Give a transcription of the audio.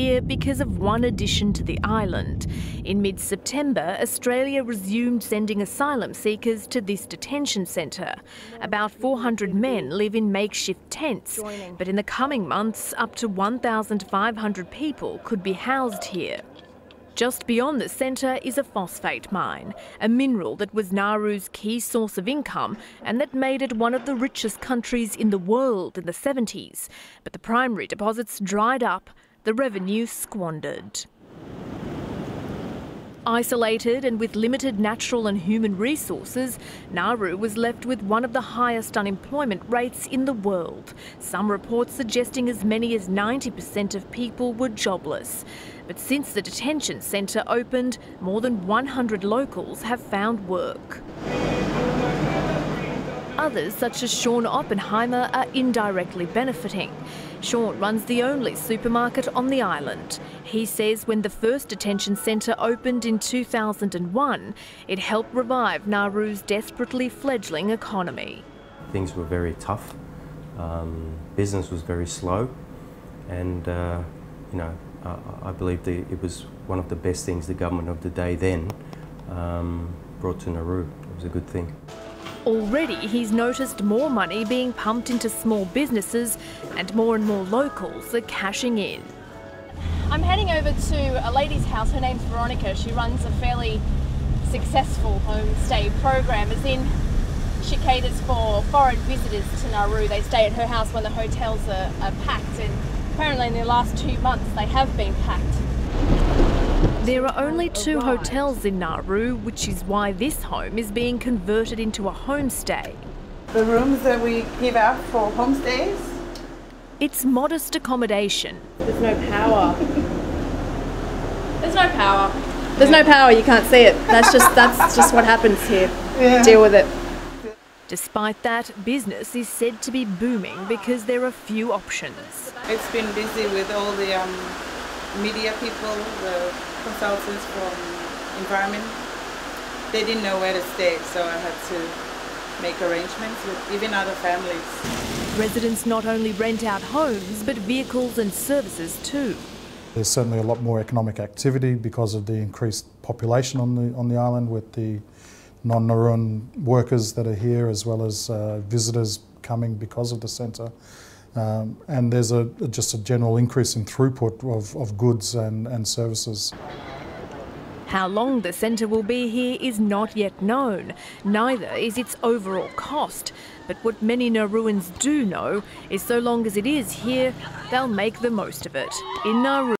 here because of one addition to the island. In mid September, Australia resumed sending asylum seekers to this detention centre. About 400 men live in makeshift tents, but in the coming months, up to 1,500 people could be housed here. Just beyond the centre is a phosphate mine, a mineral that was Nauru's key source of income and that made it one of the richest countries in the world in the 70s. But the primary deposits dried up the revenue squandered. Isolated and with limited natural and human resources, Nauru was left with one of the highest unemployment rates in the world. Some reports suggesting as many as 90% of people were jobless. But since the detention centre opened, more than 100 locals have found work. Others, such as Sean Oppenheimer, are indirectly benefiting. Sean runs the only supermarket on the island. He says when the first detention centre opened in 2001, it helped revive Nauru's desperately fledgling economy. Things were very tough, um, business was very slow, and uh, you know, uh, I believe the, it was one of the best things the government of the day then um, brought to Nauru. It was a good thing. Already, he's noticed more money being pumped into small businesses and more and more locals are cashing in. I'm heading over to a lady's house. Her name's Veronica. She runs a fairly successful homestay program, as in she caters for foreign visitors to Nauru. They stay at her house when the hotels are, are packed, and apparently in the last two months they have been packed. There are only two hotels in Nauru, which is why this home is being converted into a homestay. The rooms that we give out for homestays? It's modest accommodation. There's no power. There's no power. There's no power, you can't see it. That's just that's just what happens here. Yeah. Deal with it. Despite that, business is said to be booming because there are few options. It's been busy with all the um, media people, the consultants from environment, they didn't know where to stay, so I had to make arrangements with even other families. Residents not only rent out homes, but vehicles and services too. There's certainly a lot more economic activity because of the increased population on the, on the island with the non-Nauruan workers that are here as well as uh, visitors coming because of the centre. Um, and there's a, just a general increase in throughput of, of goods and, and services. How long the centre will be here is not yet known. Neither is its overall cost. But what many Nauruans do know is so long as it is here, they'll make the most of it. In Nauru,